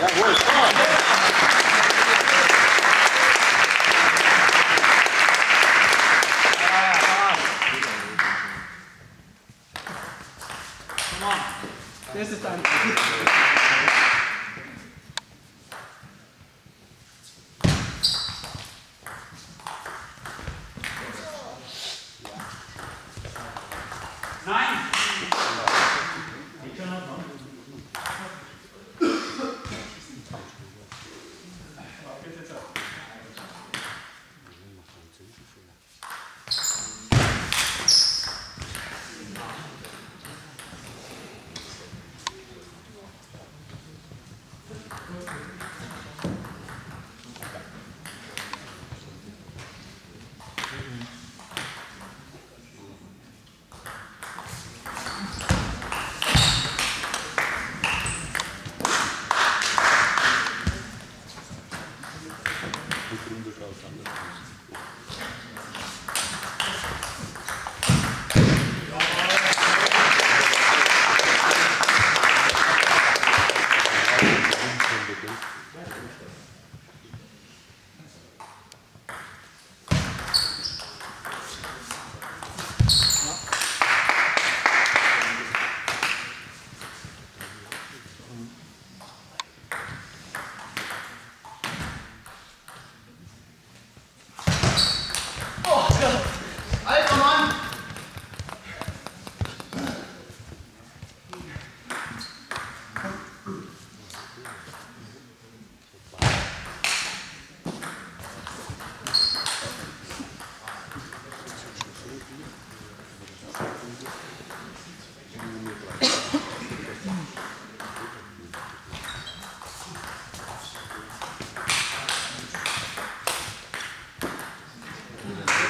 That was. Come on. This is time. Alter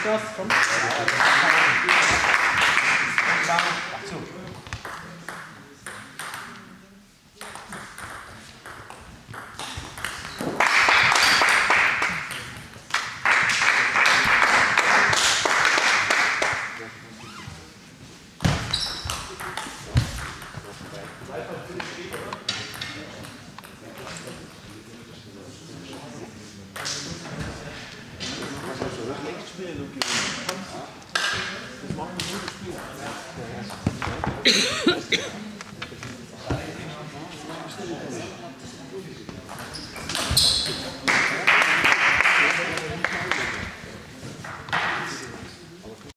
Applaus kommt. Spiel so gewinnen kannst. Das ein gutes Spiel.